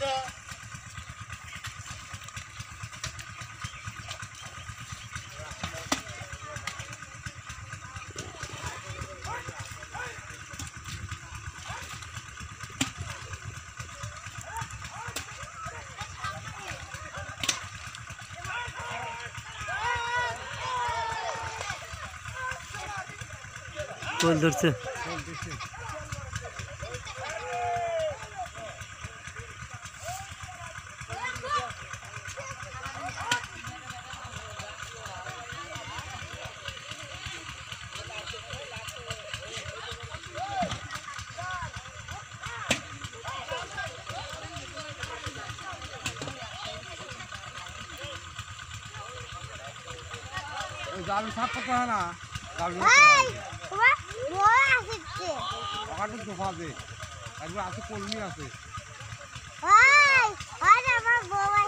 burada. Öldürsün. Öldürsün. জাল সাপ করতে হয় না জাল ওখানে সোফা আছে একবার আছে কলমি আছে আমার বউ